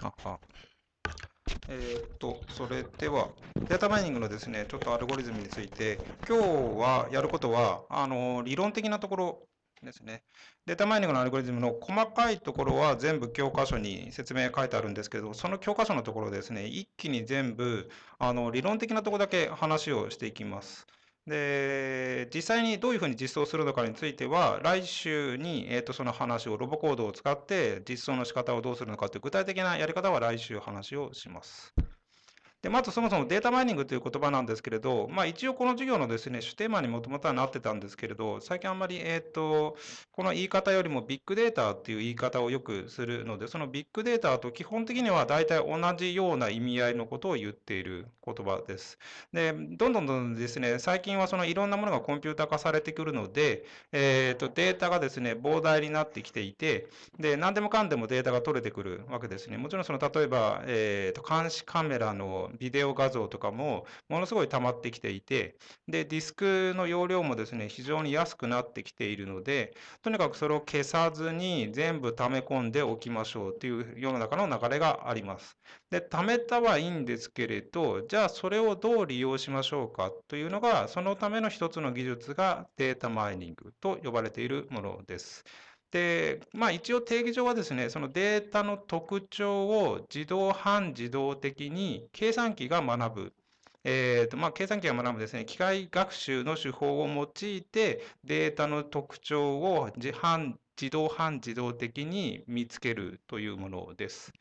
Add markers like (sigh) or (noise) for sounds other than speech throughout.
ああえーっと、それでは、データマイニングのですね、ちょっとアルゴリズムについて、今日はやることは、あの、理論的なところですね。データマイニングのアルゴリズムの細かいところは全部教科書に説明書いてあるんですけど、その教科書のところですね、一気に全部、あの、理論的なところだけ話をしていきます。で、実際にどういうふうに実装するのかについては、来週に、えー、とその話を、ロボコードを使って実装の仕方をどうするのかという具体的なやり方は来週話をします。で、まずそもそもデータマイニングという言葉なんですけれど、まあ一応この授業のですね、主テーマにもともとはなってたんですけれど、最近あんまり、えっ、ー、と、この言い方よりもビッグデータっていう言い方をよくするので、そのビッグデータと基本的には大体同じような意味合いのことを言っている言葉です。で、どんどんどんですね、最近はそのいろんなものがコンピューター化されてくるので、えっ、ー、と、データがですね、膨大になってきていて、で、何でもかんでもデータが取れてくるわけですね。もちろんその、例えば、えっ、ー、と、監視カメラのビデオ画像とかもものすごい溜まってきていて、で、ディスクの容量もですね、非常に安くなってきているので、とにかくそれを消さずに全部溜め込んでおきましょうという世の中の流れがあります。で、貯めたはいいんですけれど、じゃあそれをどう利用しましょうかというのが、そのための一つの技術がデータマイニングと呼ばれているものです。で、まあ一応定義上はですね、そのデータの特徴を自動半自動的に計算機が学ぶ。えーとまあ、計算機が学ぶですね、機械学習の手法を用いてデータの特徴を自半自動半自動的に見つけるというものです。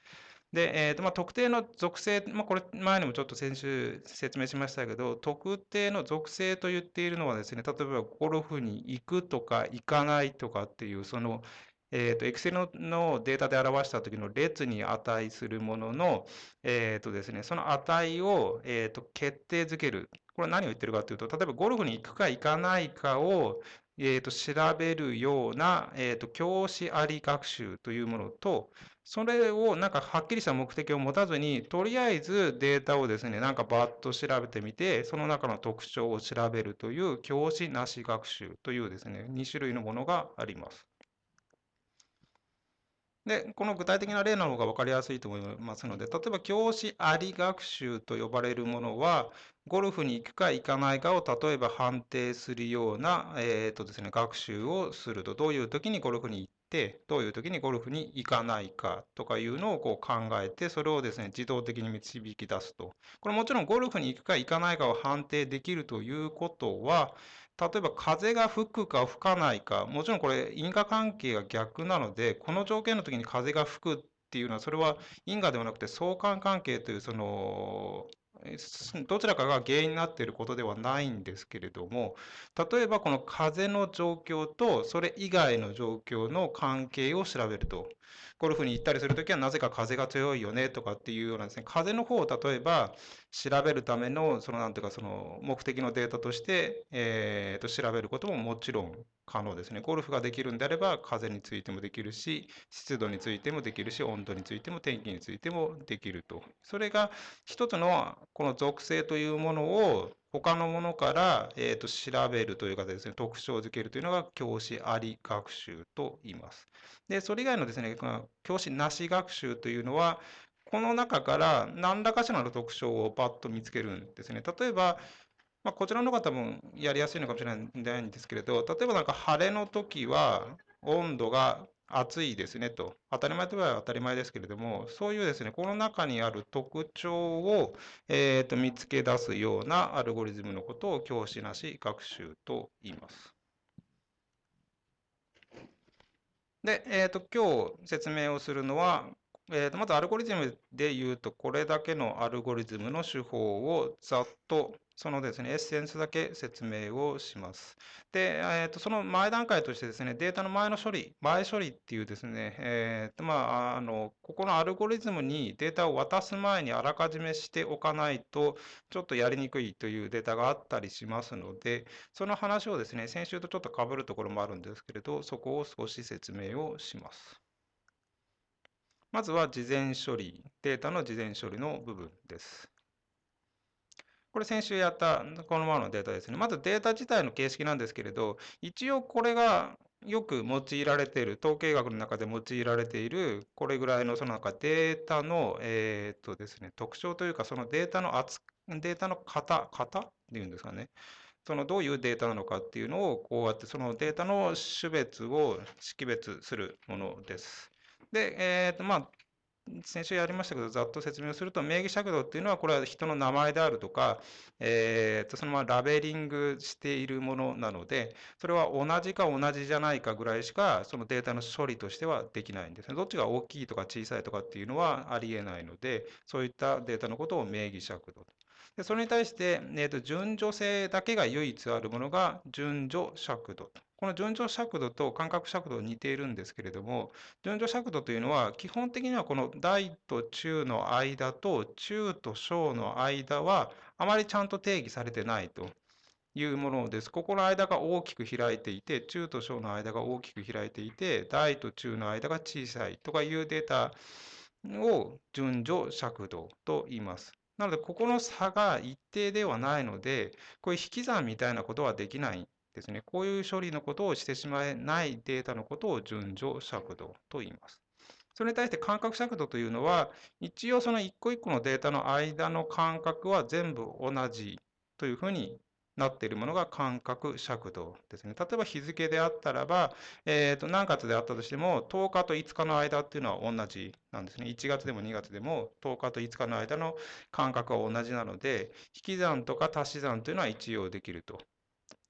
で、えーとまあ、特定の属性、まあ、これ前にもちょっと先週説明しましたけど、特定の属性と言っているのはですね、例えばゴルフに行くとか行かないとかっていう、その、えっ、ー、と、Excel のデータで表した時の列に値するものの、えっ、ー、とですね、その値を、え、ー、と決定づける。これ何を言ってるかというと、例えばゴルフに行くか行かないかを、えー、と調べるような、えー、と教師あり学習というものと、それをなんかはっきりした目的を持たずに、とりあえずデータをですね、なんかバッと調べてみて、その中の特徴を調べるという教師なし学習というですね、2種類のものがあります。で、この具体的な例の方が分かりやすいと思いますので、例えば教師あり学習と呼ばれるものは、ゴルフに行くか行かないかを例えば判定するような、えーとですね、学習をすると、どういう時にゴルフに行って、どういう時にゴルフに行かないかとかいうのをこう考えて、それをですね、自動的に導き出すと。これもちろんゴルフに行くか行かないかを判定できるということは、例えば風が吹くか吹かないか、もちろんこれ因果関係が逆なので、この条件の時に風が吹くっていうのは、それは因果ではなくて相関関係というその (laughs) どちらかが原因になっていることではないんですけれども、例えばこの風の状況とそれ以外の状況の関係を調べると。ゴルフに行ったりするときはなぜか風が強いよねとかっていうようなですね、風の方を例えば調べるための、そのなんていうかその目的のデータとして、えー、と調べることももちろん可能ですね。ゴルフができるんであれば風についてもできるし、湿度についてもできるし、温度についても天気についてもできると。それが一つのこの属性というものを他のものから、えー、と調べるというかですね、特徴づけるというのが教師あり学習と言います。で、それ以外のですね、教師なし学習というのは、この中から何らかしらの特徴をパッと見つけるんですね。例えば、まあ、こちらの方が多分やりやすいのかもしれないんですけれど、例えばなんか晴れの時は温度が暑いですねと。当たり前といえば当たり前ですけれども、そういうですね、この中にある特徴を、えー、と見つけ出すようなアルゴリズムのことを教師なし学習と言います。で、えー、と今日説明をするのは、えー、とまずアルゴリズムで言うと、これだけのアルゴリズムの手法をざっとそのですね、エッセンスだけ説明をします。で、えーと、その前段階としてですね、データの前の処理、前処理っていうですね、えーとまあ、あのここのアルゴリズムにデータを渡す前にあらかじめしておかないと、ちょっとやりにくいというデータがあったりしますので、その話をですね、先週とちょっと被るところもあるんですけれど、そこを少し説明をします。まずは事前処理、データの事前処理の部分です。これ先週やったこのままのデータですね。まずデータ自体の形式なんですけれど、一応これがよく用いられている、統計学の中で用いられている、これぐらいのそのなんかデータの、えーっとですね、特徴というか、そのデータの厚データの型、型っていうんですかね。そのどういうデータなのかっていうのを、こうやってそのデータの種別を識別するものです。で、えーとまあ、先週やりましたけど、ざっと説明をすると、名義尺度っていうのは、これは人の名前であるとか、えー、とそのままラベリングしているものなので、それは同じか同じじゃないかぐらいしか、そのデータの処理としてはできないんですね。どっちが大きいとか小さいとかっていうのはありえないので、そういったデータのことを名義尺度。でそれに対して、えーと、順序性だけが唯一あるものが順序尺度。この順序尺度と間隔尺度似ているんですけれども、順序尺度というのは、基本的にはこの大と中の間と中と小の間は、あまりちゃんと定義されてないというものです。ここの間が大きく開いていて、中と小の間が大きく開いていて、大と中の間が小さいとかいうデータを順序尺度と言います。なので、ここの差が一定ではないので、こういう引き算みたいなことはできないですね。こういう処理のことをしてしまえないデータのことを順序尺度と言います。それに対して間隔尺度というのは、一応その一個一個のデータの間の間隔は全部同じというふうになっているものが間隔尺度ですね。例えば日付であったらば、えー、と何月であったとしても、10日と5日の間っていうのは同じなんですね。1月でも2月でも10日と5日の間の間隔は同じなので、引き算とか足し算というのは一応できると。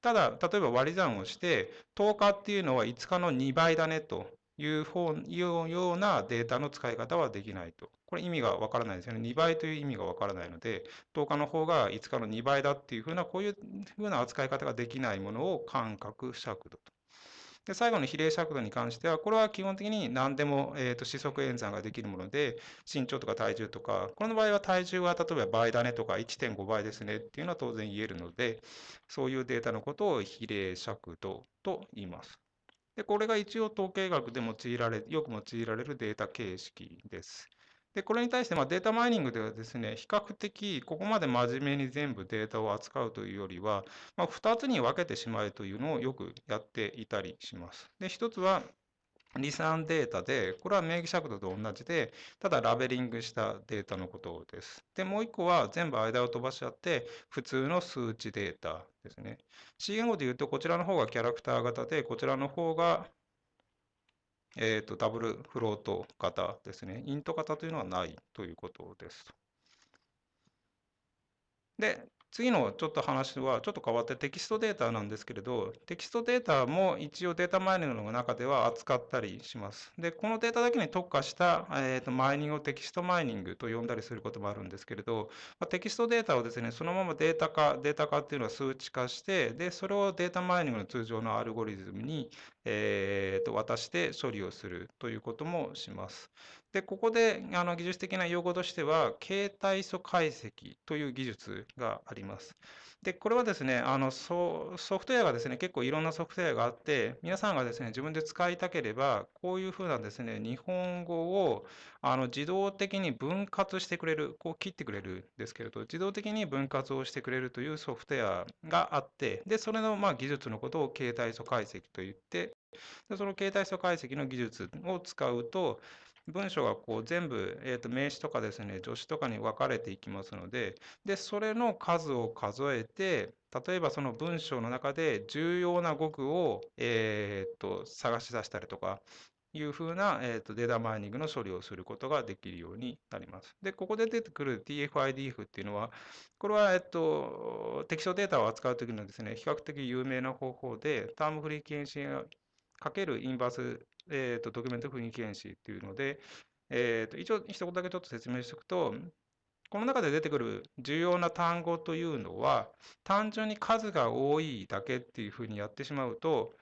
ただ、例えば割り算をして、10日っていうのは5日の2倍だねという方いうようなデータの使い方はできないと。これ意味がわからないですよね。2倍という意味がわからないので、10日の方が5日の2倍だっていうふうな、こういうふうな扱い方ができないものを感覚尺度と。で最後の比例尺度に関しては、これは基本的に何でも、えーと、四則演算ができるもので、身長とか体重とか、この場合は体重は例えば倍だねとか1.5倍ですねっていうのは当然言えるので、そういうデータのことを比例尺度と言います。でこれが一応統計学で用いられ、よく用いられるデータ形式です。で、これに対して、ま、データマイニングではですね、比較的ここまで真面目に全部データを扱うというよりは、まあ、2つに分けてしまえというのをよくやっていたりします。で、1つは、離散データで、これは名義尺度と同じで、ただラベリングしたデータのことです。で、もう1個は全部間を飛ばしちゃって、普通の数値データですね。C 言語で言うと、こちらの方がキャラクター型で、こちらの方がえーと、ダブルフロート型ですね。イント型というのはないということです。で、次のちょっと話はちょっと変わってテキストデータなんですけれど、テキストデータも一応データマイニングの中では扱ったりします。で、このデータだけに特化した、えーと、マイニングをテキストマイニングと呼んだりすることもあるんですけれど、まあ、テキストデータをですね、そのままデータ化、データ化っていうのは数値化して、で、それをデータマイニングの通常のアルゴリズムに、えーと渡して処理をするということもします。で、ここであの技術的な用語としては、形態素解析という技術があります。で、これはですね、あのソフトウェアがですね、結構いろんなソフトウェアがあって、皆さんがですね、自分で使いたければ、こういうふうなですね、日本語をあの自動的に分割してくれる、こう切ってくれるんですけれど、自動的に分割をしてくれるというソフトウェアがあって、で、それのま技術のことを形態素解析といって、でその形態素解析の技術を使うと、文章がこう全部、えー、と名詞とかですね、助詞とかに分かれていきますので、で、それの数を数えて、例えばその文章の中で重要な語句を、えー、と探し出したりとか、いうふうな、えー、とデータマイニングの処理をすることができるようになります。で、ここで出てくる TF-IDF っていうのは、これは、えっと、テキストデータを扱うときのですね、比較的有名な方法で、タームフリーケンシーかけるインバースえーと、ドキュメント雰囲気演習っていうので、えーと、一応一言だけちょっと説明しておくと、この中で出てくる重要な単語というのは、単純に数が多いだけっていうふうにやってしまうと、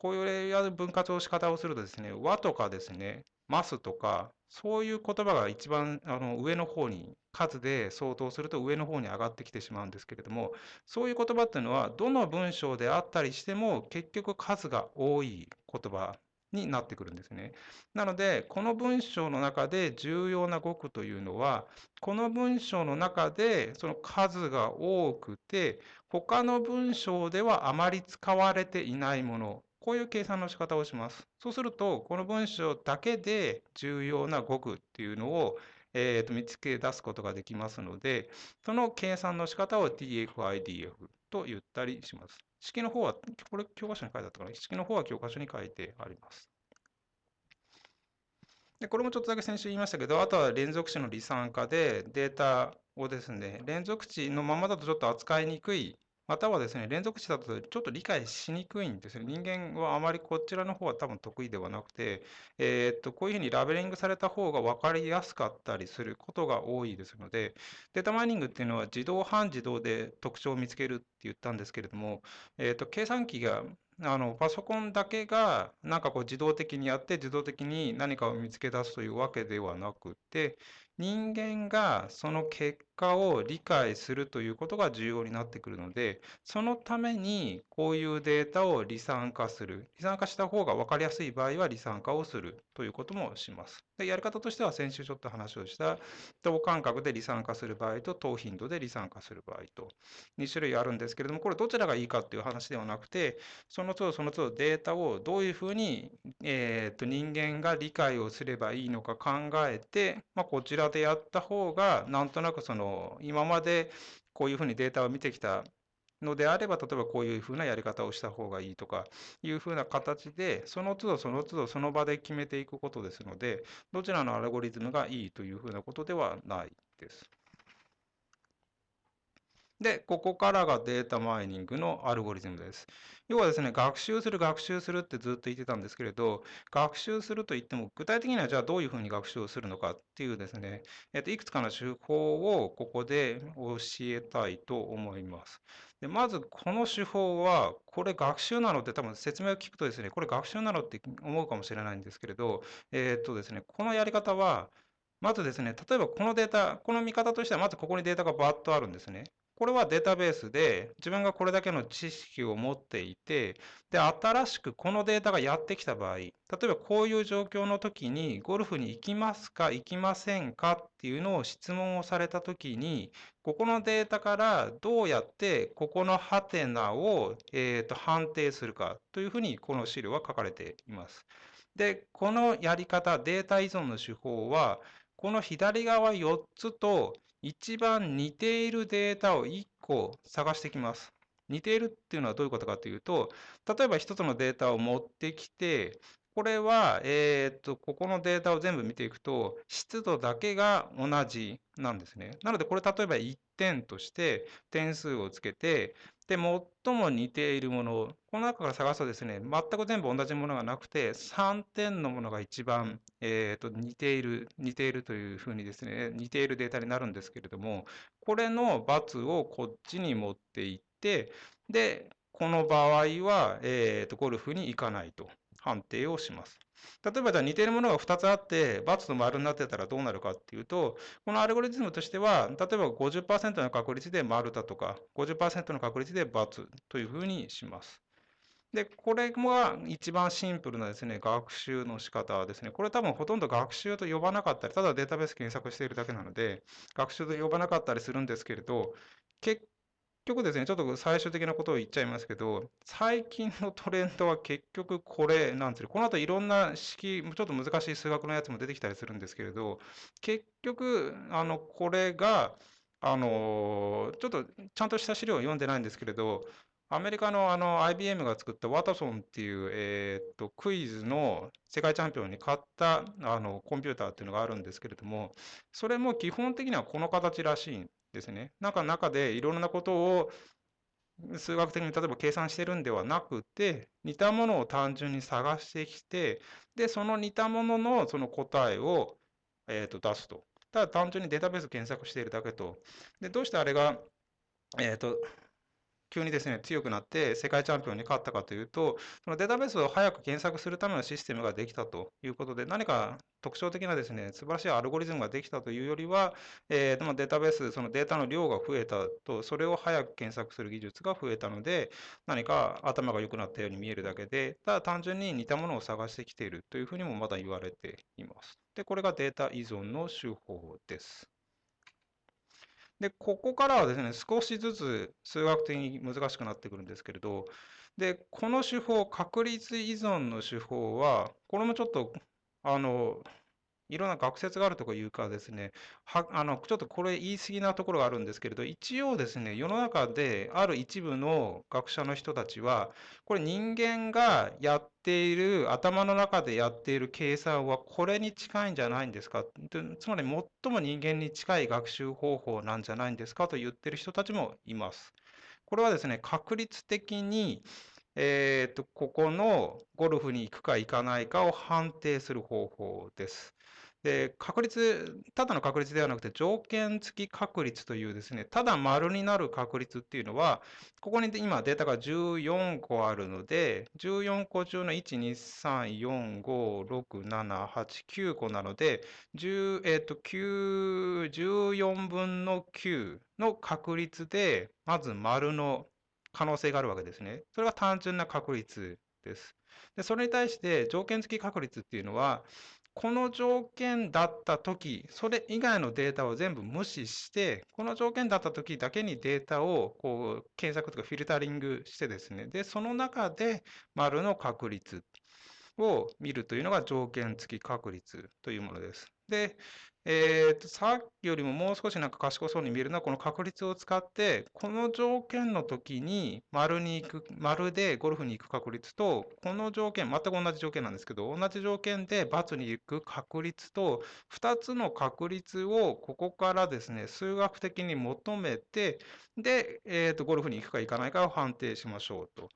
こういう分割を仕方をするとですね、和とかですね、ますとか、そういう言葉が一番あの上の方に、数で相当すると上の方に上がってきてしまうんですけれども、そういう言葉っていうのは、どの文章であったりしても、結局数が多い言葉になってくるんですね。なので、この文章の中で重要な語句というのは、この文章の中でその数が多くて、他の文章ではあまり使われていないものこういう計算の仕方をします。そうすると、この文章だけで重要な語句っていうのを、えー、と見つけ出すことができますので、その計算の仕方を TF-IDF と言ったりします。式の方は、これ教科書に書いてあったかな？式の方は教科書に書いてあります。で、これもちょっとだけ先週言いましたけど、あとは連続値の離散化でデータをですね、連続値のままだとちょっと扱いにくいまたはですね、連続値だとちょっと理解しにくいんですよ。人間はあまりこちらの方は多分得意ではなくて、えー、っと、こういうふうにラベリングされた方が分かりやすかったりすることが多いですので、データマイニングっていうのは自動半自動で特徴を見つけるって言ったんですけれども、えー、っと、計算機があのパソコンだけがなんかこう自動的にやって自動的に何かを見つけ出すというわけではなくて人間がその結果を理解するということが重要になってくるので、そのためにこういうデータを離散化する。離散化した方が分かりやすい場合は離散化をするということもします。でやり方としては先週ちょっと話をした等間隔で離散化する場合と等頻度で離散化する場合と2種類あるんですけれども、これどちらがいいかっていう話ではなくて、その都度その都度データをどういうふうに、えー、と人間が理解をすればいいのか考えて、まあ、こちらでやった方がなんとなくその今までこういうふうにデータを見てきたのであれば、例えばこういうふうなやり方をした方がいいとかいうふうな形で、その都度その都度その場で決めていくことですので、どちらのアルゴリズムがいいというふうなことではないです。で、ここからがデータマイニングのアルゴリズムです。要はですね、学習する、学習するってずっと言ってたんですけれど、学習すると言っても、具体的にはじゃあどういうふうに学習をするのかっていうですね、えっと、いくつかの手法をここで教えたいと思います。でまず、この手法は、これ学習なのって多分説明を聞くとですね、これ学習なのって思うかもしれないんですけれど、えっとですね、このやり方は、まずですね、例えばこのデータ、この見方としては、まずここにデータがバーッとあるんですね。これはデータベースで自分がこれだけの知識を持っていて、で、新しくこのデータがやってきた場合、例えばこういう状況の時にゴルフに行きますか、行きませんかっていうのを質問をされた時に、ここのデータからどうやってここのハテナを、えー、と判定するかというふうにこの資料は書かれています。で、このやり方、データ依存の手法は、この左側4つと一番似ているデータを1個探してきます。似ているっていうのはどういうことかというと、例えば1つのデータを持ってきて、これは、えっと、ここのデータを全部見ていくと、湿度だけが同じなんですね。なので、これ例えば1点として点数をつけて、で、最も似ているもの、この中から探すとですね、全く全部同じものがなくて、3点のものが一番、えーと、似ている、似ているというふうにですね、似ているデータになるんですけれども、これの×をこっちに持っていって、で、この場合は、えーと、ゴルフに行かないと。判定をします。例えばじゃあ似てるものが2つあって、×と丸になってたらどうなるかっていうと、このアルゴリズムとしては、例えば50%の確率で丸だとか、50%の確率で×というふうにします。で、これが一番シンプルなですね、学習の仕方ですね。これ多分ほとんど学習と呼ばなかったり、ただデータベース検索しているだけなので、学習と呼ばなかったりするんですけれど、結局ですね、ちょっと最終的なことを言っちゃいますけど、最近のトレンドは結局これなんですよ。この後いろんな式、ちょっと難しい数学のやつも出てきたりするんですけれど、結局、あの、これが、あの、ちょっとちゃんとした資料を読んでないんですけれど、アメリカのあの IBM が作ったワトソンっていう、えー、っとクイズの世界チャンピオンに勝ったあのコンピューターっていうのがあるんですけれども、それも基本的にはこの形らしいんですね。なんか中でいろんなことを数学的に例えば計算してるんではなくて、似たものを単純に探してきて、で、その似たもののその答えを、えー、と出すと。ただ単純にデータベース検索しているだけと。で、どうしてあれが、えっ、ー、と、急にですね、強くなって世界チャンピオンに勝ったかというと、そのデータベースを早く検索するためのシステムができたということで、何か特徴的なですね、素晴らしいアルゴリズムができたというよりは、えー、でもデータベース、そのデータの量が増えたと、それを早く検索する技術が増えたので、何か頭が良くなったように見えるだけで、ただ単純に似たものを探してきているというふうにもまだ言われています。で、これがデータ依存の手法です。で、ここからはですね、少しずつ数学的に難しくなってくるんですけれど、で、この手法、確率依存の手法は、これもちょっと、あの、いろんな学説があるとかいうかですね、はあのちょっとこれ言い過ぎなところがあるんですけれど、一応ですね、世の中である一部の学者の人たちは、これ人間がやっている、頭の中でやっている計算はこれに近いんじゃないんですか、つまり最も人間に近い学習方法なんじゃないんですかと言ってる人たちもいます。これはですね、確率的に、えーと、ここのゴルフに行くか行かないかを判定する方法です。で、確率、ただの確率ではなくて、条件付き確率というですね、ただ丸になる確率っていうのは、ここに今データが14個あるので、14個中の1、2、3、4、5、6、7、8、9個なので、10、えー、と14分の9の確率で、まず丸の可能性があるわけですね。それが単純な確率です。で、それに対して条件付き確率っていうのは、この条件だったとき、それ以外のデータを全部無視して、この条件だったときだけにデータをこう検索とかフィルタリングしてですね、で、その中で丸の確率を見るというのが条件付き確率というものです。で、えーと、さっきよりももう少しなんか賢そうに見えるのは、この確率を使って、この条件の時に丸に行く、丸でゴルフに行く確率と、この条件、全く同じ条件なんですけど、同じ条件で×に行く確率と、2つの確率をここからですね、数学的に求めて、で、えーとゴルフに行くか行かないかを判定しましょうと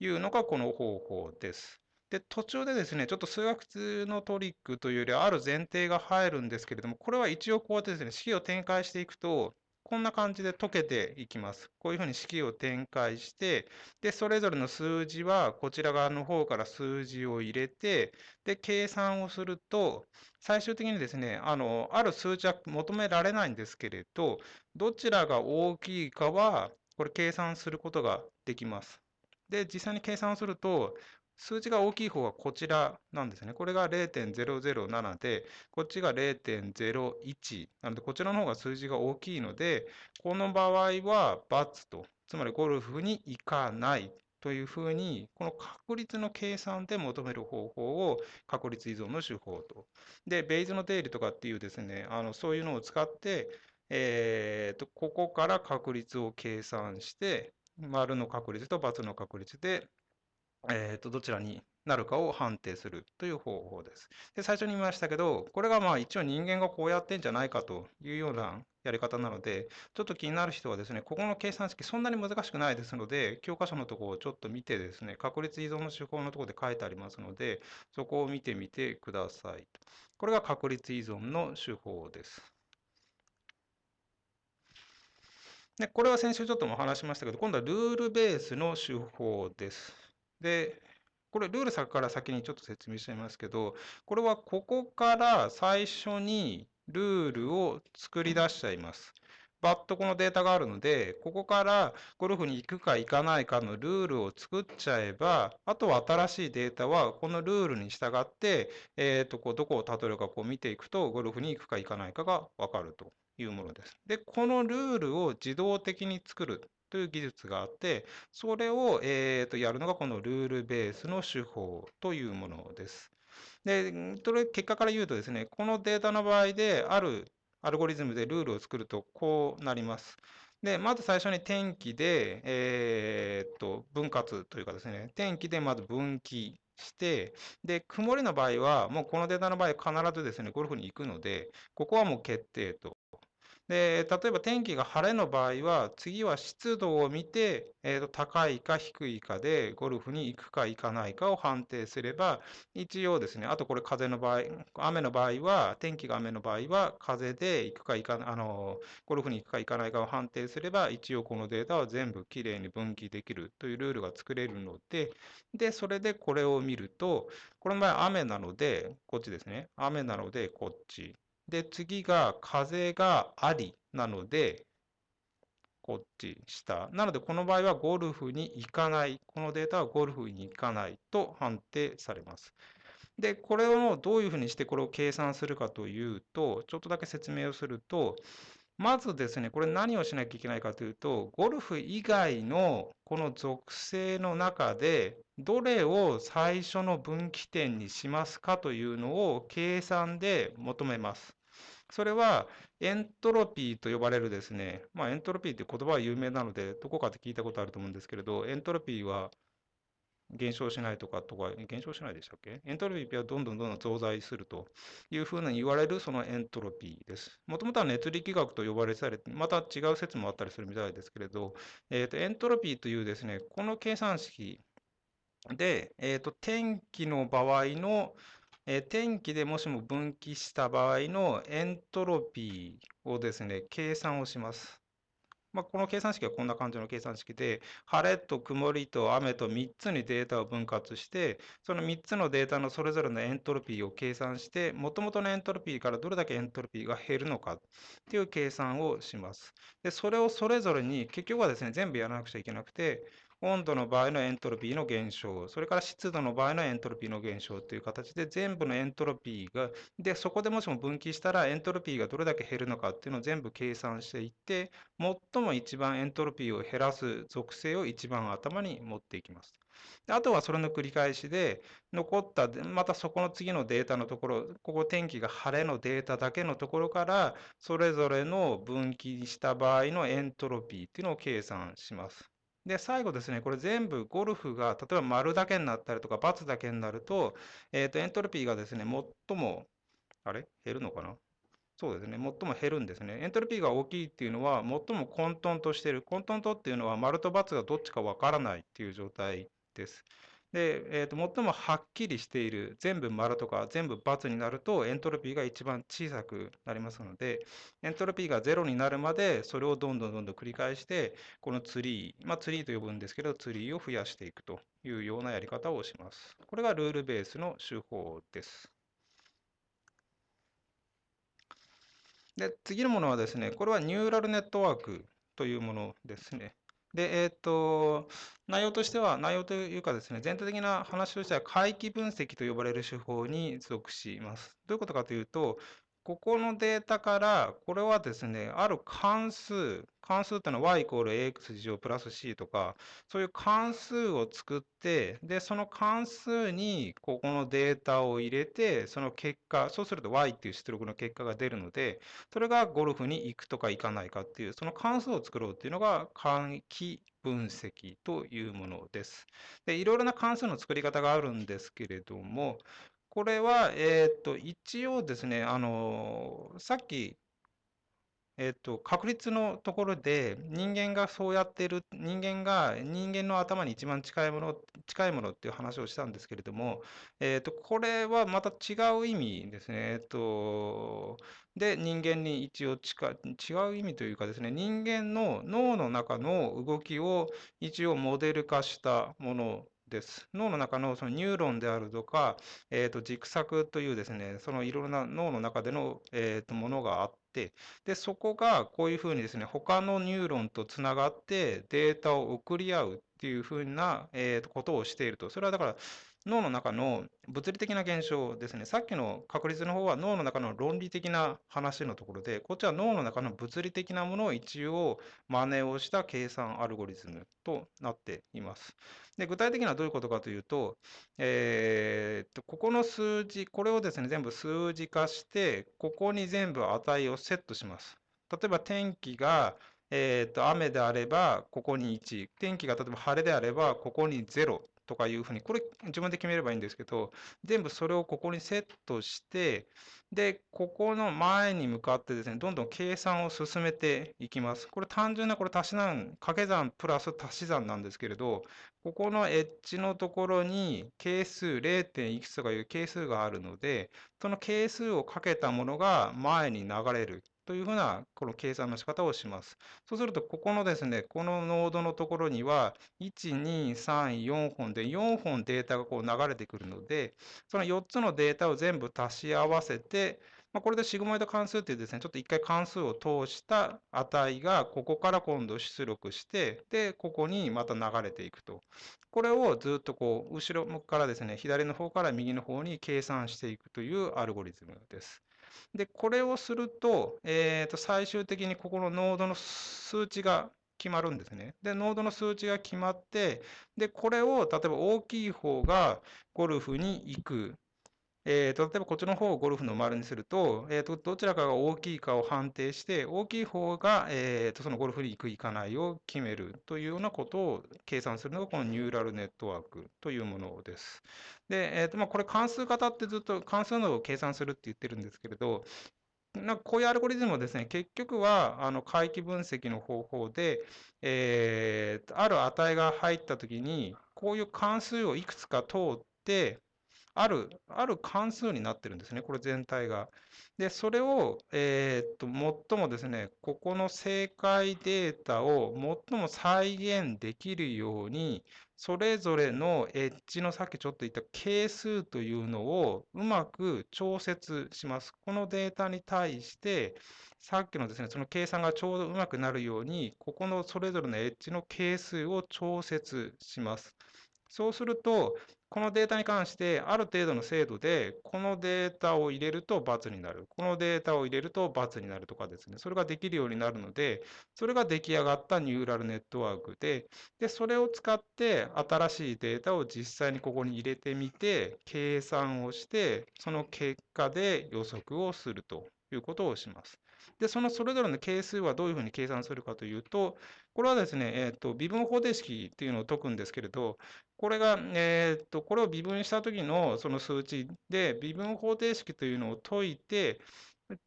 いうのがこの方法です。で、途中でですね、ちょっと数学のトリックというよりは、ある前提が入るんですけれども、これは一応こうやってですね、式を展開していくと、こんな感じで解けていきます。こういうふうに式を展開して、で、それぞれの数字はこちら側の方から数字を入れて、で、計算をすると、最終的にですね、あの、ある数値は求められないんですけれど、どちらが大きいかは、これ計算することができます。で、実際に計算をすると、数字が大きい方はこちらなんですね。これが0.007で、こっちが0.01なので、こちらの方が数字が大きいので、この場合は×と、つまりゴルフに行かないというふうに、この確率の計算で求める方法を確率依存の手法と。で、ベイズの定理とかっていうですね、あのそういうのを使って、えーと、ここから確率を計算して、丸の確率と×の確率でえー、とどちらになるかを判定するという方法です。で、最初に言いましたけど、これがまあ一応人間がこうやってんじゃないかというようなやり方なので、ちょっと気になる人はですね、ここの計算式そんなに難しくないですので、教科書のところをちょっと見てですね、確率依存の手法のところで書いてありますので、そこを見てみてください。これが確率依存の手法です。で、これは先週ちょっとも話しましたけど、今度はルールベースの手法です。で、これルールさから先にちょっと説明してみますけど、これはここから最初にルールを作り出しちゃいます。バッとこのデータがあるので、ここからゴルフに行くか行かないかのルールを作っちゃえば、あとは新しいデータはこのルールに従って、えー、とこうどこをたどるかこう見ていくと、ゴルフに行くか行かないかが分かるというものです。で、このルールを自動的に作るという技術があって、それを、えー、とやるのがこのルールベースの手法というものです。で、それ結果から言うとですね、このデータの場合で、あるアルゴリズムでルールを作るとこうなります。で、まず最初に天気で、えー、っと、分割というかですね、天気でまず分岐して、で、曇りの場合は、もうこのデータの場合必ずですね、ゴルフに行くので、ここはもう決定と。で、例えば天気が晴れの場合は、次は湿度を見て、えー、と高いか低いかでゴルフに行くか行かないかを判定すれば、一応ですね、あとこれ風の場合、雨の場合は、天気が雨の場合は、風で行くか行か、あの、ゴルフに行くか行かないかを判定すれば、一応このデータは全部きれいに分岐できるというルールが作れるので、で、それでこれを見ると、この場合雨なので、こっちですね。雨なので、こっち。で、次が風がありなので、こっち下。なので、この場合はゴルフに行かない。このデータはゴルフに行かないと判定されます。で、これをどういうふうにしてこれを計算するかというと、ちょっとだけ説明をすると、まずですね、これ何をしなきゃいけないかというと、ゴルフ以外のこの属性の中で、どれを最初の分岐点にしますかというのを計算で求めます。それはエントロピーと呼ばれるですね、まあ、エントロピーって言葉は有名なので、どこかで聞いたことあると思うんですけれど、エントロピーは減少しないとかとか、減少しないでしたっけ？エントロピーはどんどんどんどん増大するというふうに言われるそのエントロピーです。もともとは熱力学と呼ばれてたり、また違う説もあったりするみたいですけれど、えーと、エントロピーというですね、この計算式で、えーと、天気の場合の、えー、天気でもしも分岐した場合のエントロピーをですね、計算をします。まあ、この計算式はこんな感じの計算式で、晴れと曇りと雨と3つにデータを分割して、その3つのデータのそれぞれのエントロピーを計算して、もともとのエントロピーからどれだけエントロピーが減るのかっていう計算をします。で、それをそれぞれに、結局はですね、全部やらなくちゃいけなくて、温度の場合のエントロピーの減少、それから湿度の場合のエントロピーの減少という形で全部のエントロピーが、で、そこでもしも分岐したらエントロピーがどれだけ減るのかっていうのを全部計算していって、最も一番エントロピーを減らす属性を一番頭に持っていきます。あとはそれの繰り返しで、残った、またそこの次のデータのところ、ここ天気が晴れのデータだけのところから、それぞれの分岐した場合のエントロピーっていうのを計算します。で、最後ですね、これ全部ゴルフが、例えば丸だけになったりとか、×だけになると、えっ、ー、と、エントロピーがですね、最も、あれ？減るのかな？そうですね、最も減るんですね。エントロピーが大きいっていうのは、最も混沌としている。混沌とっていうのは、丸と×がどっちかわからないっていう状態です。で、えー、と最もはっきりしている全部丸とか全部×になるとエントロピーが一番小さくなりますのでエントロピーが0になるまでそれをどんどんどんどん繰り返してこのツリー、まあ、ツリーと呼ぶんですけどツリーを増やしていくというようなやり方をします。これがルールベースの手法です。で次のものはですねこれはニューラルネットワークというものですね。で、えっ、と、内容としては、内容というかですね、全体的な話としては、回帰分析と呼ばれる手法に属します。どういうことかというと、ここのデータから、これはですね、ある関数、関数ってのは y イコール ax 乗プラス c とか、そういう関数を作って、で、その関数にここのデータを入れて、その結果、そうすると y っていう出力の結果が出るので、それがゴルフに行くとか行かないかっていう、その関数を作ろうっていうのが換気分析というものです。で、いろいろな関数の作り方があるんですけれども、これは、えっ、と、一応ですね、あの、さっき、えっ、と、確率のところで、人間がそうやってる、人間が人間の頭に一番近いもの、近いものっていう話をしたんですけれども、えっ、と、これはまた違う意味ですね。えっ、と、で、人間に一応近、違う意味というかですね、人間の脳の中の動きを一応モデル化したものです。脳の中のそのニューロンであるとか、えー、と軸索というですね、そのいろいろな脳の中での、えー、とものがあって、で、そこがこういうふうにですね、他のニューロンとつながってデータを送り合うっていうふうな、えー、ことをしていると。それはだから、脳の中の物理的な現象ですね。さっきの確率の方は脳の中の論理的な話のところで、こっちは脳の中の物理的なものを一応真似をした計算アルゴリズムとなっています。で具体的にはどういうことかというと、えー、とここの数字、これをですね、全部数字化して、ここに全部値をセットします。例えば天気がえー、と雨であればここに1、天気が例えば晴れであればここに0とかいうふうに、これ自分で決めればいいんですけど、全部それをここにセットして、で、ここの前に向かってですね、どんどん計算を進めていきます。これ単純なこれ足し算、掛け算プラス足し算なんですけれど、ここのエッジのところに係数 0. いくつとかいう係数があるので、その係数をかけたものが前に流れる。というふうなこの計算の仕方をします。そうすると、ここのですね、このノードのところには、1、2、3、4本で、4本データがこう流れてくるので、その4つのデータを全部足し合わせて、まあ、これでシグモイド関数っていうですね、ちょっと一回関数を通した値が、ここから今度出力して、で、ここにまた流れていくと。これをずっとこう、後ろからですね、左の方から右の方に計算していくというアルゴリズムです。で、これをすると、えー、と最終的にここの濃度の数値が決まるんですね。で、濃度の数値が決まって、で、これを例えば大きい方がゴルフに行く。えーと、例えばこっちの方をゴルフの丸にすると、えーと、どちらかが大きいかを判定して、大きい方が、えーと、そのゴルフに行く、行かないを決めるというようなことを計算するのがこのニューラルネットワークというものです。で、えーとまあ、これ関数型ってずっと関数のを計算するって言ってるんですけれど、なんかこういうアルゴリズムはですね、結局はあの回帰分析の方法で、えー、ある値が入ったときに、こういう関数をいくつか通って、ある、ある関数になってるんですね、これ全体が。で、それを、えー、っと、最もですね、ここの正解データを最も再現できるように、それぞれのエッジのさっきちょっと言った係数というのをうまく調節します。このデータに対して、さっきのですね、その計算がちょうどうまくなるように、ここのそれぞれのエッジの係数を調節します。そうすると、このデータに関して、ある程度の精度で、このデータを入れると×になる。このデータを入れると×になるとかですね、それができるようになるので、それが出来上がったニューラルネットワークで、で、それを使って新しいデータを実際にここに入れてみて、計算をして、その結果で予測をするということをします。で、そのそれぞれの係数はどういうふうに計算するかというと、これはですね、えーと、微分方程式っていうのを解くんですけれど、これが、えーと、これを微分した時のその数値で、微分方程式というのを解いて、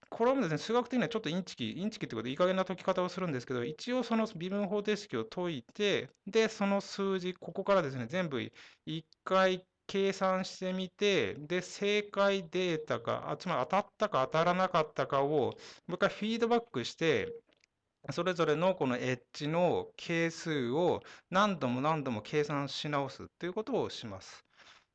これはですね、数学的にはちょっとインチキ、インチキってことでいい加減な解き方をするんですけど、一応その微分方程式を解いて、で、その数字、ここからですね、全部一回計算してみて、で、正解データか、つまり当たったか当たらなかったかを、もう一回フィードバックして、それぞれのこのエッジの係数を何度も何度も計算し直すということをします。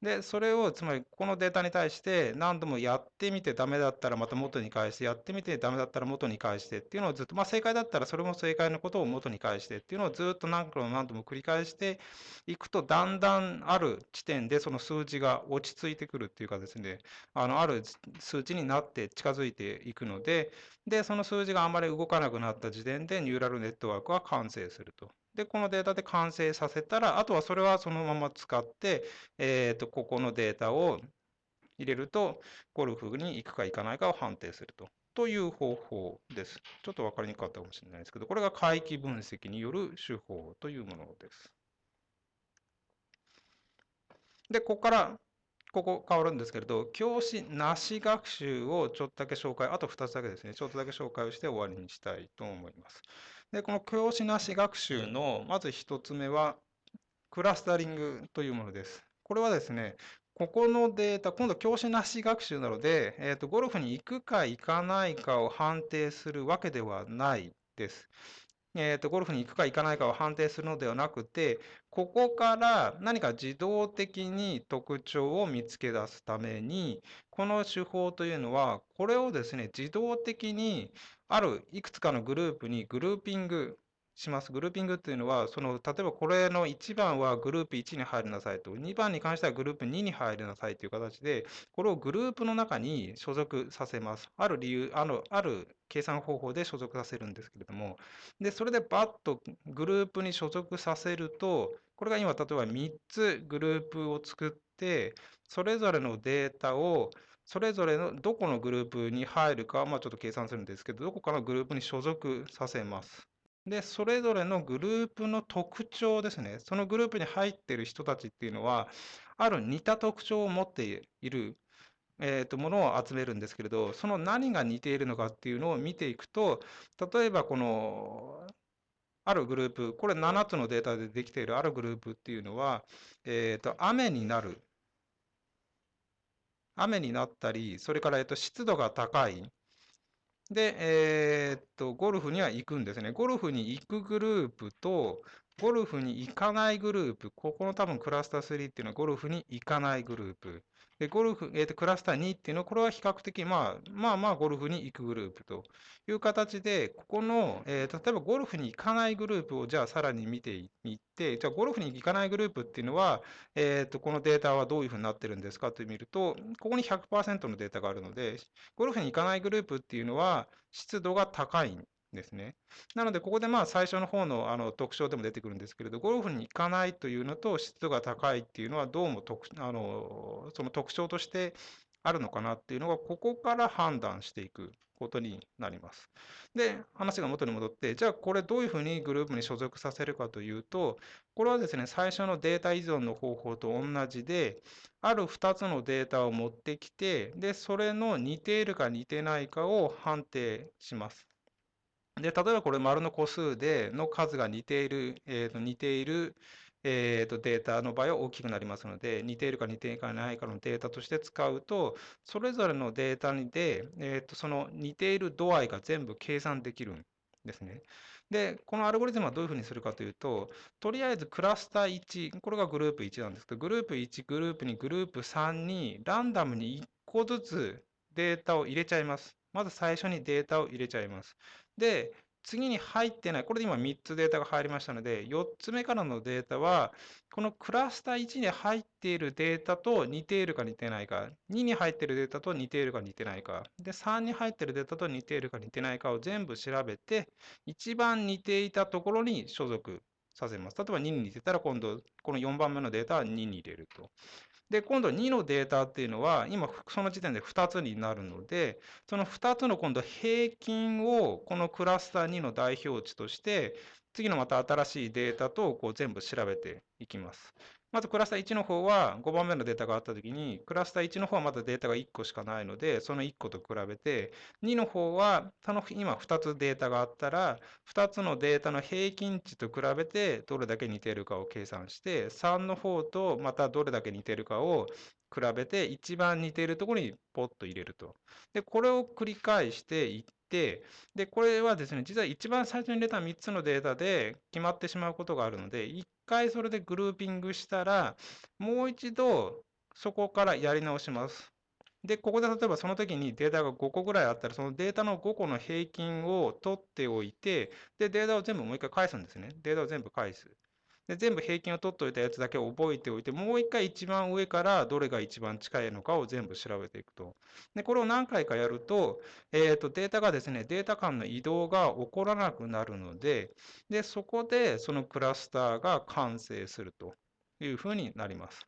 で、それを、つまりこのデータに対して何度もやってみてダメだったらまた元に返して、やってみてダメだったら元に返してっていうのをずっと、まあ正解だったらそれも正解のことを元に返してっていうのをずっと何度も何度も繰り返していくと、だんだんある地点でその数字が落ち着いてくるっていうかですね、あの、ある数値になって近づいていくので、で、その数字があんまり動かなくなった時点でニューラルネットワークは完成すると。で、このデータで完成させたら、あとはそれはそのまま使って、えっ、ー、と、ここのデータを入れると、ゴルフに行くか行かないかを判定すると。という方法です。ちょっと分かりにくかったかもしれないですけど、これが回帰分析による手法というものです。で、ここからここ変わるんですけれど、教師なし学習をちょっとだけ紹介、あと2つだけですね、ちょっとだけ紹介をして終わりにしたいと思います。で、この教師なし学習のまず1つ目は、クラスタリングというものです。これはですね、ここのデータ、今度教師なし学習なので、えーと、ゴルフに行くか行かないかを判定するわけではないです。えーと、ゴルフに行くか行かないかを判定するのではなくて、ここから何か自動的に特徴を見つけ出すために、この手法というのは、これをですね、自動的にあるいくつかのグループにグルーピングします。グルーピングっていうのは、その例えばこれの1番はグループ1に入りなさいと、2番に関してはグループ2に入りなさいという形で、これをグループの中に所属させます。ある理由、あのある計算方法で所属させるんですけれども、で、それでバッとグループに所属させると、これが今、例えば3つグループを作って、それぞれのデータをそれぞれのどこのグループに入るかまあちょっと計算するんですけど、どこかのグループに所属させます。で、それぞれのグループの特徴ですね。そのグループに入っている人たちっていうのは、ある似た特徴を持っている、えー、とものを集めるんですけれど、その何が似ているのかっていうのを見ていくと、例えばこの、あるグループ、これ7つのデータでできているあるグループっていうのは、えー、と雨になる。雨になったり、それから、えっ、と湿度が高い。で、えー、っと、ゴルフには行くんですね。ゴルフに行くグループと、ゴルフに行かないグループ、ここの多分クラスター3っていうのはゴルフに行かないグループ。で、ゴルフ、えーと、クラスター2っていうのは、これは比較的、まあ、まあまあゴルフに行くグループという形で、ここの、えー、例えばゴルフに行かないグループをじゃあさらに見ていって、じゃあゴルフに行かないグループっていうのは、えーと、このデータはどういうふうになってるんですかと見ると、ここに100%のデータがあるので、ゴルフに行かないグループっていうのは、湿度が高い。んですね。なので、ここでまあ最初の方のあの特徴でも出てくるんですけれど、ゴルフに行かないというのと湿度が高いっていうのは、どうも特あのその特徴としてあるのかなっていうのが、ここから判断していくことになります。で、話が元に戻って、じゃあこれどういうふうにグループに所属させるかというと、これはですね、最初のデータ依存の方法と同じで、ある2つのデータを持ってきて、で、それの似ているか似てないかを判定します。で、例えばこれ丸の個数での数が似ている、えー、と似ている、えー、とデータの場合は大きくなりますので、似ているか似ていないかのデータとして使うと、それぞれのデータで、えー、とその似ている度合いが全部計算できるんですね。で、このアルゴリズムはどういうふうにするかというと、とりあえずクラスター1、これがグループ1なんですけど、グループ1、グループ2、グループ3にランダムに1個ずつデータを入れちゃいます。まず最初にデータを入れちゃいます。で、次に入ってない、これで今3つデータが入りましたので、4つ目からのデータは、このクラスター1に入っているデータと似ているか似てないか、2に入っているデータと似ているか似てないか、で、3に入っているデータと似ているか似てないかを全部調べて、一番似ていたところに所属させます。例えば2に似てたら、今度、この4番目のデータは2に入れると。で、今度2のデータっていうのは、今その時点で2つになるので、その2つの今度平均をこのクラスター2の代表値として、次のまた新しいデータとこう全部調べていきます。まずクラスター1の方は5番目のデータがあったときに、クラスター1の方はまだデータが1個しかないので、その1個と比べて、2の方はその今2つデータがあったら、2つのデータの平均値と比べてどれだけ似ているかを計算して、3の方とまたどれだけ似ているかを比べて、一番似ているところにポッと入れると。で、これを繰り返していって、で、これはですね、実は一番最初に入れた3つのデータで決まってしまうことがあるので、1回それでグルーピングしたら、もう一度そこからやり直します。で、ここで例えばその時にデータが5個ぐらいあったら、そのデータの5個の平均を取っておいて、で、データを全部もう一回返すんですね。データを全部返す。で、全部平均を取っておいたやつだけ覚えておいて、もう一回一番上からどれが一番近いのかを全部調べていくと。で、これを何回かやると、えっ、ー、と、データがですね、データ間の移動が起こらなくなるので、で、そこでそのクラスターが完成するというふうになります。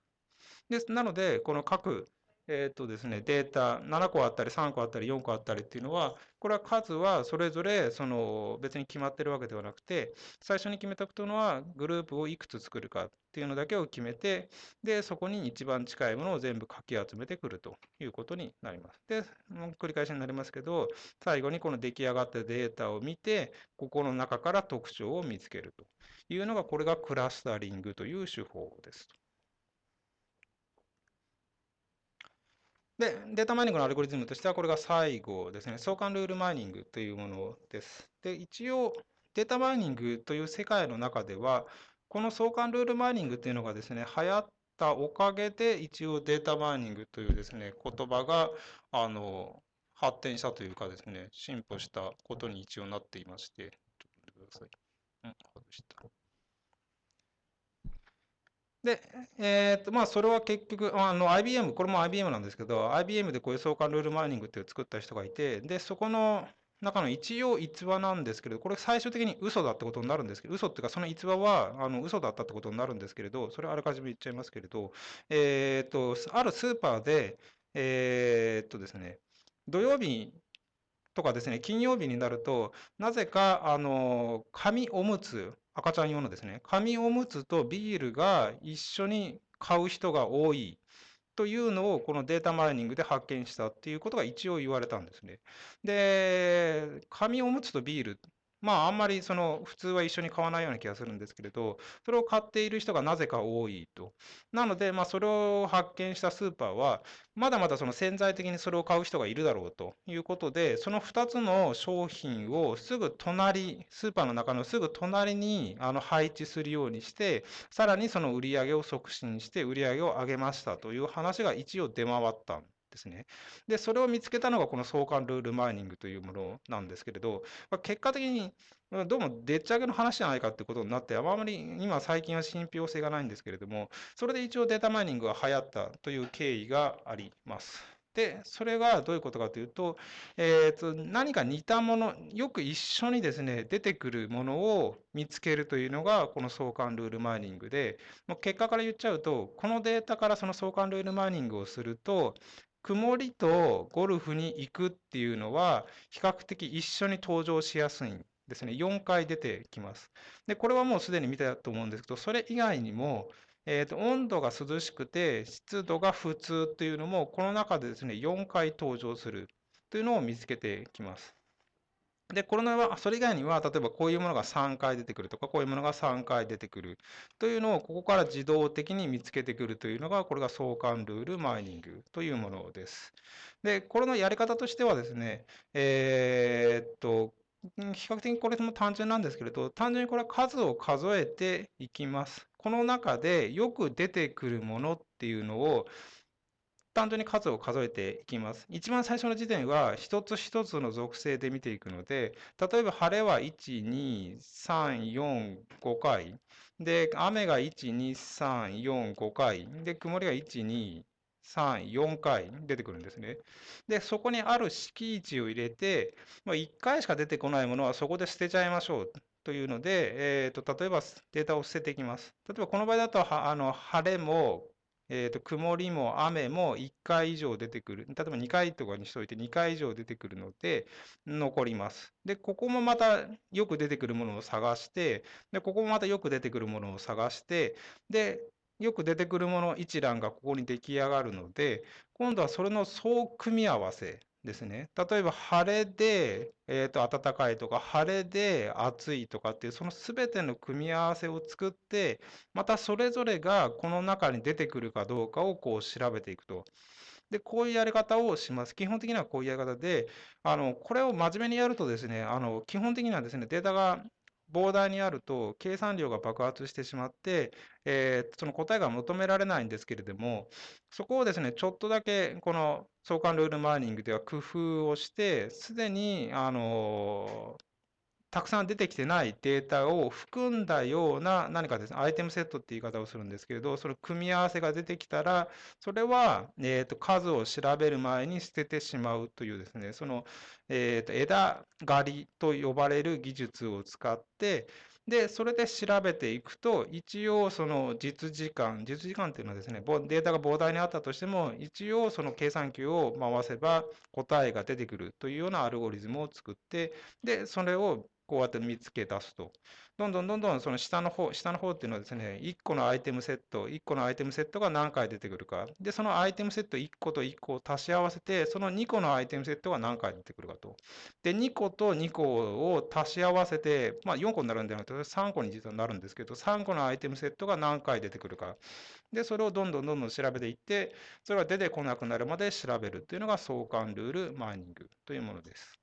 です。なので、この各えっとですね、データ7個あったり3個あったり4個あったりっていうのは、これは数はそれぞれその別に決まってるわけではなくて、最初に決めておくとのは、グループをいくつ作るかっていうのだけを決めて、で、そこに一番近いものを全部かき集めてくるということになります。で、繰り返しになりますけど、最後にこの出来上がったデータを見て、ここの中から特徴を見つけるというのが、これがクラスタリングという手法です。で、データマイニングのアルゴリズムとしては、これが最後ですね、相関ルールマイニングというものです。で、一応、データマイニングという世界の中では、この相関ルールマイニングというのがですね、流行ったおかげで、一応データマイニングというですね、言葉が、あの、発展したというかですね、進歩したことに一応なっていまして、ちょっと待ってください。うん、外した。で、えーとまあ、それは結局、あの IBM、これも IBM なんですけど、IBM でこういう相関ルールマイニングっていう作った人がいて、で、そこの中の一応逸話なんですけれど、これ最終的に嘘だってことになるんですけど、嘘っていうか、その逸話はあの嘘だったってことになるんですけれど、それあらかじめ言っちゃいますけれど、えーと、あるスーパーで、えーとですね、土曜日とかですね、金曜日になると、なぜか、あの、紙おむつ、赤ちゃん用のですね、紙おむつとビールが一緒に買う人が多いというのをこのデータマイニングで発見したっていうことが一応言われたんですね。で、紙おむつとビールまあ、あんまりその普通は一緒に買わないような気がするんですけれど、それを買っている人がなぜか多いと。なので、まあ、それを発見したスーパーは、まだまだその潜在的にそれを買う人がいるだろうということで、その2つの商品をすぐ隣、スーパーの中のすぐ隣にあの配置するようにして、さらにその売り上げを促進して、売り上げを上げましたという話が一応出回ったんですね。で、それを見つけたのがこの相関ルールマイニングというものなんですけれど、まあ、結果的にどうもでっち上げの話じゃないかってことになって、あまり今最近は信憑性がないんですけれども、それで一応データマイニングが流行ったという経緯があります。で、それがどういうことかというと、えー、と何か似たもの、よく一緒にですね、出てくるものを見つけるというのが、この相関ルールマイニングで、もう結果から言っちゃうと、このデータからその相関ルールマイニングをすると、曇りとゴルフに行くっていうのは、比較的一緒に登場しやすいんですね。4回出てきます。で、これはもうすでに見たと思うんですけど、それ以外にも、えーと、温度が涼しくて湿度が普通というのも、この中でですね、4回登場するというのを見つけてきます。で、このは、それ以外には、例えばこういうものが3回出てくるとか、こういうものが3回出てくるというのを、ここから自動的に見つけてくるというのが、これが相関ルールマイニングというものです。で、これのやり方としてはですね、えー、っと、比較的これも単純なんですけれど、単純にこれは数を数えていきます。この中でよく出てくるものっていうのを、単純に数を数えていきます。一番最初の時点は一つ一つの属性で見ていくので、例えば晴れは1、2、3、4、5回。で、雨が1、2、3、4、5回。で、曇りが1、2、3、4回出てくるんですね。で、そこにある式値を入れて、まあ、1回しか出てこないものはそこで捨てちゃいましょうというので、えーと、例えばデータを捨てていきます。例えばこの場合だとあの晴れもえーと、曇りも雨も1回以上出てくる。例えば2回とかにしといて2回以上出てくるので、残ります。で、ここもまたよく出てくるものを探して、で、ここもまたよく出てくるものを探して、で、よく出てくるもの一覧がここに出来上がるので、今度はそれの総組み合わせですね。例えば晴れで、えーと、暖かいとか、晴れで暑いとかっていう、そのすべての組み合わせを作って、またそれぞれがこの中に出てくるかどうかをこう調べていくと。で、こういうやり方をします。基本的にはこういうやり方で、あの、これを真面目にやるとですね、あの、基本的にはですね、データが膨大にあると計算量が爆発してしまって、えー、その答えが求められないんですけれども、そこをですね、ちょっとだけこの相関ルールマーニングでは工夫をして、すでに、あのたくさん出てきてないデータを含んだような何かですね、アイテムセットって言い方をするんですけれど、その組み合わせが出てきたら、それは、えーと、数を調べる前に捨ててしまうというですね、その、えーと枝狩りと呼ばれる技術を使って、で、それで調べていくと、一応その実時間、実時間っていうのはですね、データが膨大にあったとしても、一応その計算機を回せば答えが出てくるというようなアルゴリズムを作って、で、それをこうやって見つけ出すと。どんどんどんどんその下の方、下の方っていうのはですね、1個のアイテムセット、1個のアイテムセットが何回出てくるか。で、そのアイテムセット1個と1個を足し合わせて、その2個のアイテムセットが何回出てくるかと。で、2個と2個を足し合わせて、まあ4個になるんではなくて、3個に実はなるんですけど、3個のアイテムセットが何回出てくるか。で、それをどんどんどんどん調べていって、それが出てこなくなるまで調べるというのが相関ルールマイニングというものです。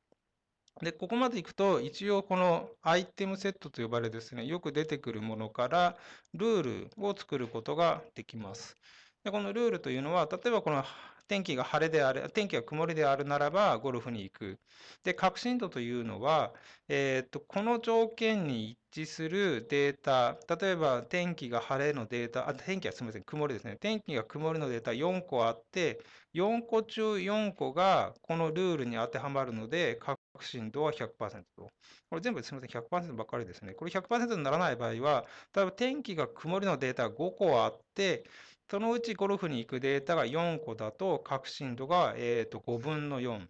で、ここまでいくと、一応このアイテムセットと呼ばれですね、よく出てくるものからルールを作ることができます。で、このルールというのは、例えばこの天気が晴れである、天気が曇りであるならば、ゴルフに行く。で、確信度というのは、えーっと、この条件に一致するデータ、例えば天気が晴れのデータ、あ天気はすみません、曇りですね。天気が曇りのデータ4個あって、4個中4個がこのルールに当てはまるので、確信度は100%と。これ全部すみません、100%ばっかりですね。これ100%にならない場合は、例えば天気が曇りのデータが5個あって、そのうちゴルフに行くデータが4個だと、確信度が、えー、と5分の4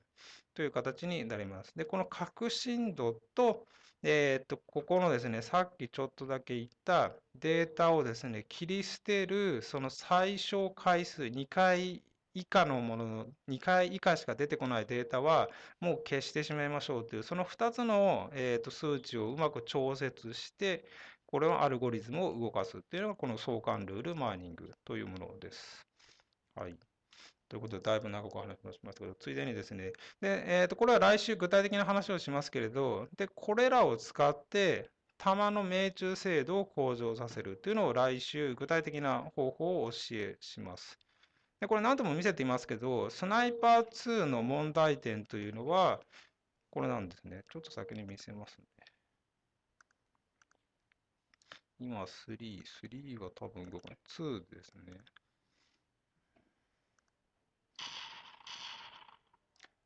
という形になります。で、この確信度と、えー、とここのですね、さっきちょっとだけ言ったデータをですね、切り捨てるその最小回数、2回以下のものの2回以下しか出てこないデータはもう消してしまいましょうというその2つの、えー、と数値をうまく調節してこれのアルゴリズムを動かすというのがこの相関ルールマーニングというものです。はい。ということで、だいぶ長く話しましたけど、ついでにですね、で、えー、とこれは来週具体的な話をしますけれど、で、これらを使って、弾の命中精度を向上させるというのを来週具体的な方法をお教えします。でこれ何度も見せていますけど、スナイパー2の問題点というのは、これなんですね。ちょっと先に見せますね。今3、3は多分動かない。2ですね。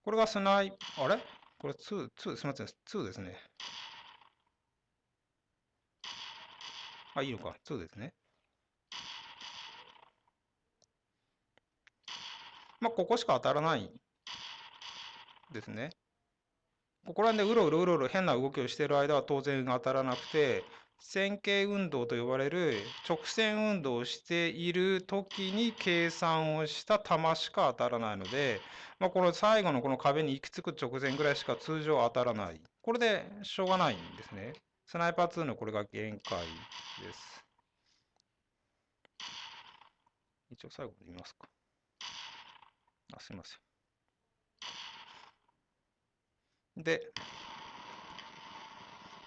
これがスナイ、あれ？これ2、2、すみません、2ですね。あ、いいのか、2ですね。まあ、ここしか当たらないですね。ここら辺でうろうろうろうろ変な動きをしている間は当然当たらなくて、線形運動と呼ばれる直線運動をしている時に計算をした球しか当たらないので、まあ、この最後のこの壁に行き着く直前ぐらいしか通常当たらない。これでしょうがないんですね。スナイパー2のこれが限界です。一応最後に見ますか。あ、すいません。で、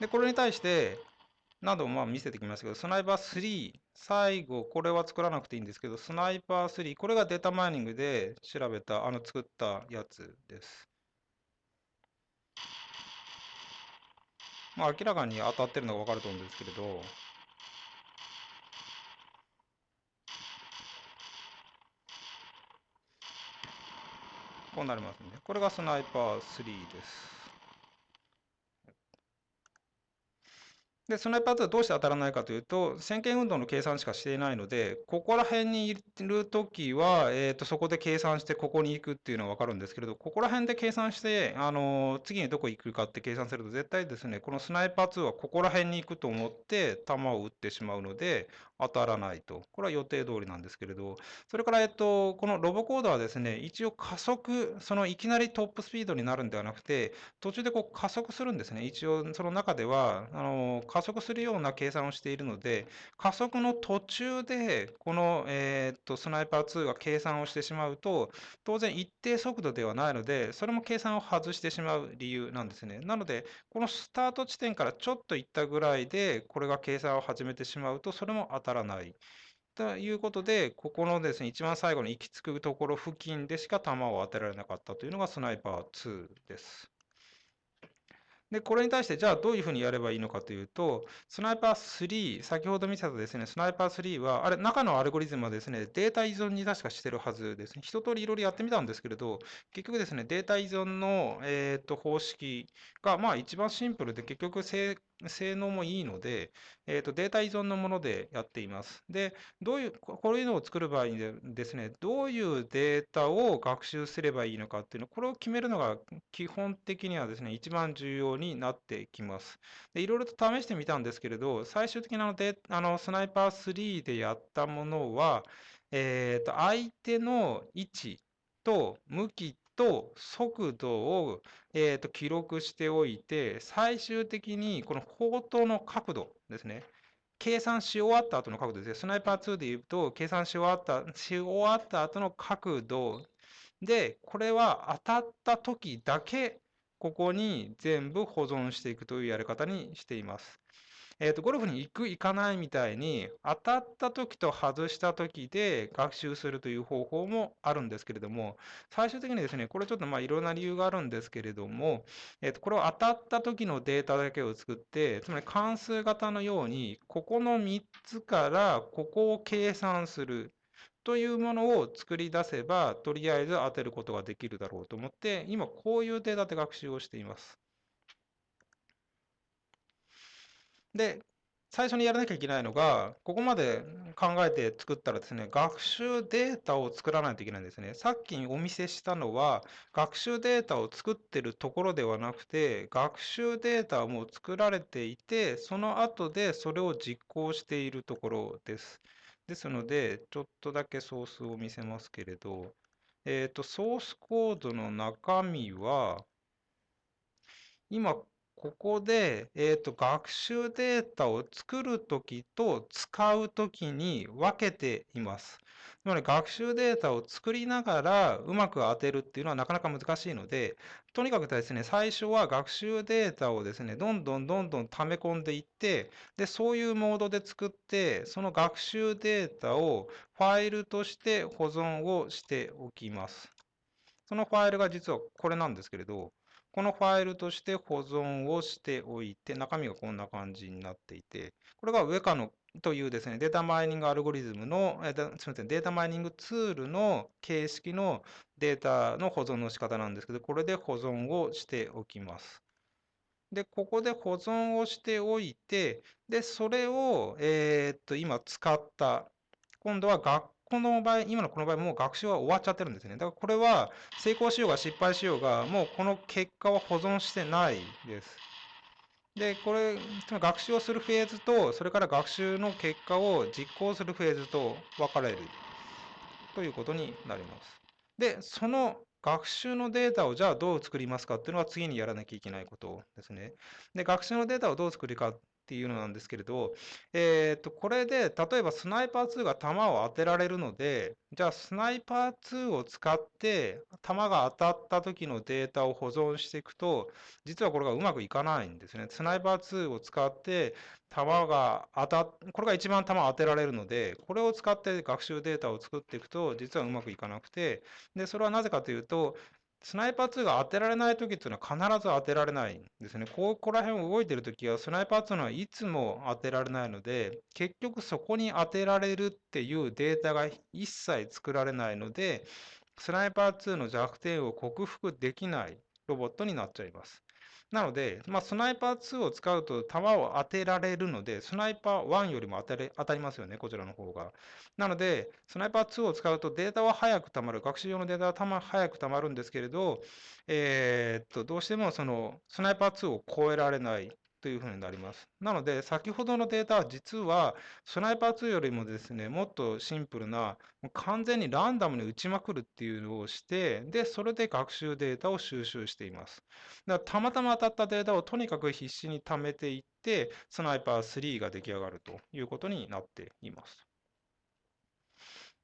で、これに対して、などまあ見せてきますけど、スナイパー3、最後、これは作らなくていいんですけど、スナイパー3、これがデータマイニングで調べた、あの作ったやつです。まあ明らかに当たってるのがわかると思うんですけれど、こうなりますね。これがスナイパー3です。で、スナイパー2はどうして当たらないかというと、線形運動の計算しかしていないので、ここら辺にいるときは、えーと、そこで計算してここに行くっていうのは分かるんですけれど、ここら辺で計算して、あの次にどこ行くかって計算すると、絶対ですね、このスナイパー2はここら辺に行くと思って、弾を撃ってしまうので、当たらないと。これは予定通りなんですけれど、それから、えっと、このロボコードはですね、一応加速、そのいきなりトップスピードになるんではなくて、途中でこう加速するんですね。一応、その中では、あの加速するような計算をしているので、加速の途中で、この、え、っとスナイパー2が計算をしてしまうと、当然一定速度ではないので、それも計算を外してしまう理由なんですね。なので、このスタート地点からちょっと行ったぐらいで、これが計算を始めてしまうと、それも当たらない。ということで、ここのですね、一番最後に行き着くところ付近でしか弾を当てられなかったというのがスナイパー2です。で、これに対して、じゃあどういうふうにやればいいのかというと、スナイパー3、先ほど見せたですね、スナイパー3は、あれ、中のアルゴリズムはですね、データ依存に確かしてるはずですね。一通りいろいろやってみたんですけれど、結局ですね、データ依存の、えー、と方式が、まあ一番シンプルで、結局正性能もいいので、えー、とデータ依存のものでやっています。で、どういう、こういうのを作る場合にですね、どういうデータを学習すればいいのかっていうの、これを決めるのが基本的にはですね、一番重要になってきます。でいろいろと試してみたんですけれど、最終的なのであのスナイパー3でやったものは、えー、と相手の位置と向きと速度を、えー、と記録しておいて、最終的にこの砲塔の角度ですね、計算し終わった後の角度ですね、スナイパー2で言うと、計算し終わったし終わった後の角度で、これは当たった時だけ、ここに全部保存していくというやり方にしています。えーと、ゴルフに行く、行かないみたいに、当たった時と外した時で学習するという方法もあるんですけれども、最終的にですね、これちょっとまあいろんな理由があるんですけれども、えーと、これを当たった時のデータだけを作って、つまり関数型のように、ここの3つからここを計算する。というものを作り出せば、とりあえず当てることができるだろうと思って、今こういうデータで学習をしています。で、最初にやらなきゃいけないのが、ここまで考えて作ったらですね、学習データを作らないといけないんですね。さっきお見せしたのは、学習データを作ってるところではなくて、学習データも作られていて、その後でそれを実行しているところです。ですので、ちょっとだけソースを見せますけれど、えっ、と、ソースコードの中身は、今、ここで、えっ、と、学習データを作るときと使うときに分けています。つまり学習データを作りながらうまく当てるっていうのはなかなか難しいので、とにかくですね、最初は学習データをですね、どんどんどんどん溜め込んでいって、で、そういうモードで作って、その学習データをファイルとして保存をしておきます。そのファイルが実はこれなんですけれど、このファイルとして保存をしておいて、中身がこんな感じになっていて、これが上かのというですね、データマイニングアルゴリズムの、えー、すみません、データマイニングツールの形式のデータの保存の仕方なんですけど、これで保存をしておきます。で、ここで保存をしておいて、で、それを、えー、っと、今使った、今度は学校の場合、今のこの場合、もう学習は終わっちゃってるんですね。だからこれは成功しようが失敗しようが、もうこの結果は保存してないです。で、これ、学習をするフェーズと、それから学習の結果を実行するフェーズと分かれるということになります。で、その学習のデータをじゃあどう作りますかっていうのは次にやらなきゃいけないことですね。で、学習のデータをどう作るかっていうのなんですけれど、えー、とこれで例えばスナイパー2が弾を当てられるので、じゃあスナイパー2を使って弾が当たった時のデータを保存していくと、実はこれがうまくいかないんですね。スナイパー2を使って弾が当たっ、これが一番弾を当てられるので、これを使って学習データを作っていくと、実はうまくいかなくて、で、それはなぜかというと、スナイパー2が当てられない時っていうのは必ず当てられないんですね。ここら辺を動いてる時は、スナイパー2はいつも当てられないので、結局そこに当てられるっていうデータが一切作られないので、スナイパー2の弱点を克服できないロボットになっちゃいます。なので、まあ、スナイパー2を使うと弾を当てられるので、スナイパー1よりも当たれ当たりますよね、こちらの方が。なので、スナイパー2を使うとデータは早くたまる、学習用のデータは早くたまるんですけれど、えー、っとどうしてもそのスナイパー2を超えられない。というふうになります。なので、先ほどのデータは実は、スナイパー2よりもですね、もっとシンプルな、完全にランダムに打ちまくるっていうのをして、で、それで学習データを収集しています。だからたまたま当たったデータをとにかく必死に貯めていって、スナイパー3が出来上がるということになっています。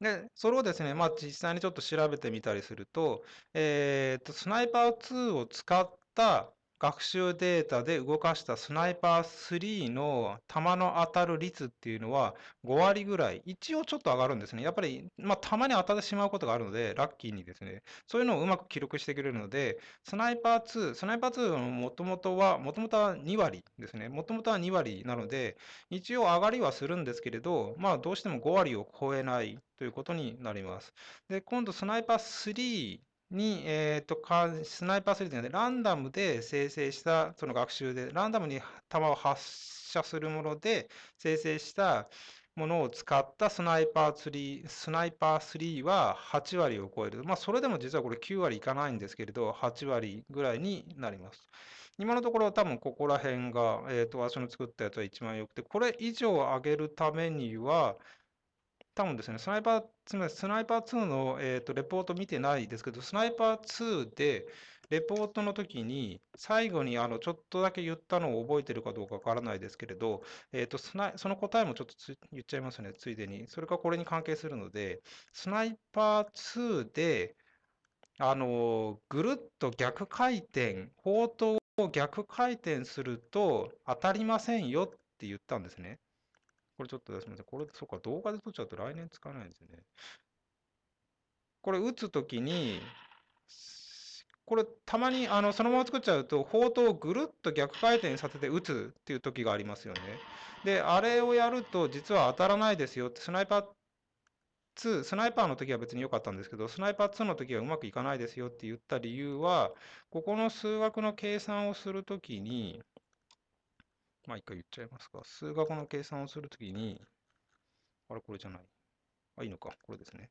で、それをですね、まあ、実際にちょっと調べてみたりすると、えーと、スナイパー2を使った学習データで動かしたスナイパー3の弾の当たる率っていうのは5割ぐらい、一応ちょっと上がるんですね。やっぱり、まあ、弾に当たってしまうことがあるので、ラッキーにですね、そういうのをうまく記録してくれるので、スナイパー2、スナイパー2のもともとは、もともとは2割ですね。もともとは2割なので、一応上がりはするんですけれど、まあ、どうしても5割を超えないということになります。で、今度スナイパー3に、えーと、スナイパー3というので、ランダムで生成したその学習で、ランダムに弾を発射するもので生成したものを使ったスナイパー3、スナイパー3は8割を超える。まあ、それでも実はこれ9割いかないんですけれど、8割ぐらいになります。今のところ多分ここら辺が、えーと、私の作ったやつは一番良くて、これ以上上げるためには、多分ですね、スナイパー、つまりスナイパー2の、えーと、レポート見てないですけど、スナイパー2でレポートの時に、最後にあのちょっとだけ言ったのを覚えてるかどうかわからないですけれど、えーと、スナその答えもちょっと言っちゃいますね、ついでに。それがこれに関係するので、スナイパー2で、あのぐるっと逆回転、砲塔を逆回転すると当たりませんよって言ったんですね。これちょっとすみません。これ、そうか、動画で撮っちゃうと来年使わないんですよね。これ打つときに、これたまにあのそのまま作っちゃうと、砲塔をぐるっと逆回転させて打つっていう時がありますよね。で、あれをやると実は当たらないですよって、スナイパー2、スナイパーの時は別に良かったんですけど、スナイパー2の時はうまくいかないですよって言った理由は、ここの数学の計算をするときに、まあ一回言っちゃいますか。数学の計算をするときに、あれこれじゃない。あ、いいのか。これですね。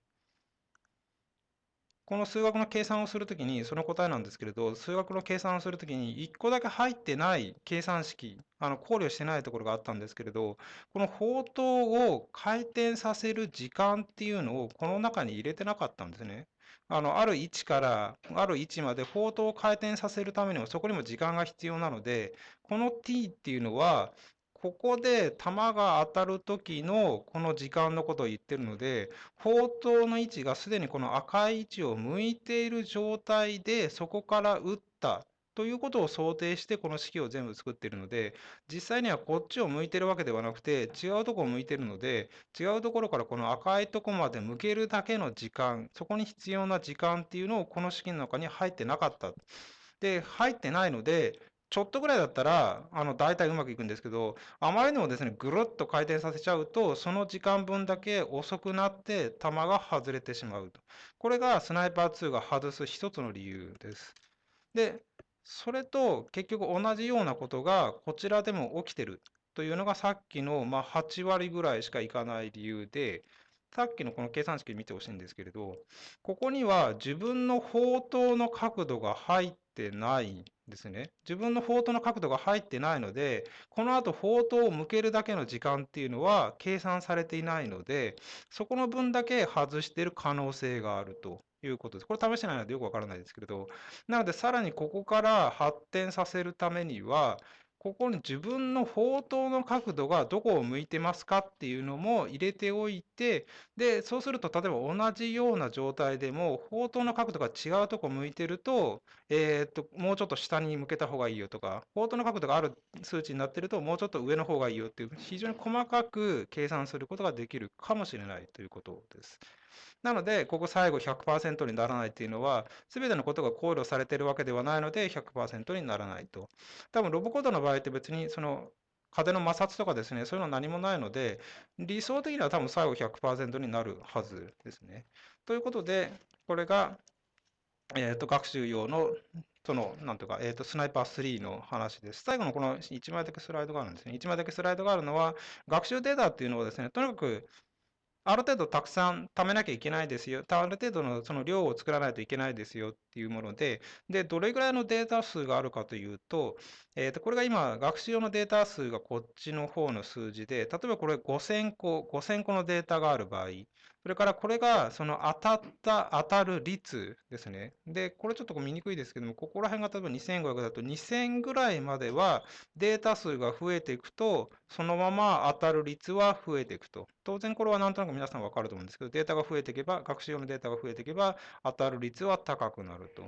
この数学の計算をするときに、その答えなんですけれど、数学の計算をするときに、1個だけ入ってない計算式、あの考慮してないところがあったんですけれど、この砲塔を回転させる時間っていうのをこの中に入れてなかったんですね。あの、ある位置からある位置までポートを回転させるためにもそこにも時間が必要なので、この t っていうのは、ここで弾が当たる時のこの時間のことを言ってるので、砲塔の位置がすでにこの赤い位置を向いている状態で、そこから撃ったということを想定してこの式を全部作っているので、実際にはこっちを向いているわけではなくて、違うところを向いているので、違うところからこの赤いところまで向けるだけの時間、そこに必要な時間っていうのをこの式の中に入ってなかった。で、入ってないので、ちょっとぐらいだったら、あの、大体うまくいくんですけど、あまりにもですね、ぐるっと回転させちゃうと、その時間分だけ遅くなって、弾が外れてしまうと。これがスナイパー2が外す一つの理由です。で、それと結局同じようなことがこちらでも起きてるというのがさっきのま8割ぐらいしかいかない理由で、さっきのこの計算式見てほしいんですけれど、ここには自分の砲塔の角度が入ってないんですね。自分のフォートの角度が入ってないので、この後フォートを向けるだけの時間っていうのは計算されていないので、そこの分だけ外している可能性があるということです。これ試してないのでよくわからないですけれど、なのでさらにここから発展させるためには、ここに自分の砲塔の角度がどこを向いてますかっていうのも入れておいて、で、そうすると、例えば同じような状態でも、砲塔の角度が違うとこ向いてると、えー、っと、もうちょっと下に向けた方がいいよとか、砲塔の角度がある数値になってると、もうちょっと上の方がいいよっていう、非常に細かく計算することができるかもしれないということです。なので、ここ最後100%にならないっていうのは、すべてのことが考慮されているわけではないので、100%にならないと。多分、ロボコードの場合って別に、その、風の摩擦とかですね、そういうのは何もないので、理想的には多分最後100%になるはずですね。ということで、これが、えー、と学習用の、その、なんとか、えー、とスナイパー3の話です。最後のこの1枚だけスライドがあるんですね。1枚だけスライドがあるのは、学習データっていうのはですね、とにかくある程度たくさん貯めなきゃいけないですよ。ある程度のその量を作らないといけないですよっていうもので、で、どれぐらいのデータ数があるかというと、えっ、ー、と、これが今、学習用のデータ数がこっちの方の数字で、例えばこれ5000個、5000個のデータがある場合、それからこれがその当たった、当たる率ですね。で、これちょっと見にくいですけども、ここら辺が例えば2500だと2000ぐらいまではデータ数が増えていくと、そのまま当たる率は増えていくと。当然これはなんとなく皆さんわかると思うんですけど、データが増えていけば、学習用のデータが増えていけば、当たる率は高くなると。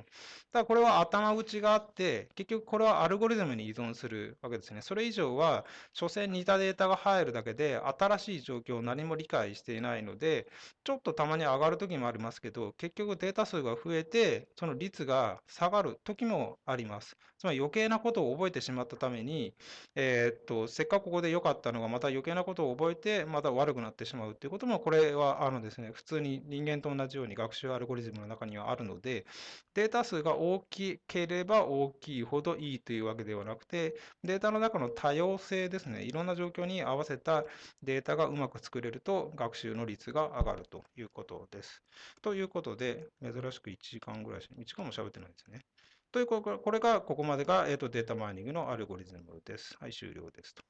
ただこれは頭打ちがあって、結局これはアルゴリズムに依存するわけですね。それ以上は、所詮似たデータが入るだけで、新しい状況を何も理解していないので、ちょっとたまに上がる時もありますけど、結局データ数が増えて、その率が下がる時もあります。つまり余計なことを覚えてしまったために、えー、っと、せっかくここで良かったのが、また余計なことを覚えて、また悪くなってしまうっていうことも、これはあのですね、普通に人間と同じように学習アルゴリズムの中にはあるので、データ数が大きければ大きいほどいいというわけではなくて、データの中の多様性ですね、いろんな状況に合わせたデータがうまく作れると、学習の率が上がるということです。ということで、珍しく1時間ぐらいし、1時間も喋ってないですね。ということこれが、ここまでが、えーと、データマイニングのアルゴリズムです。はい、終了ですと。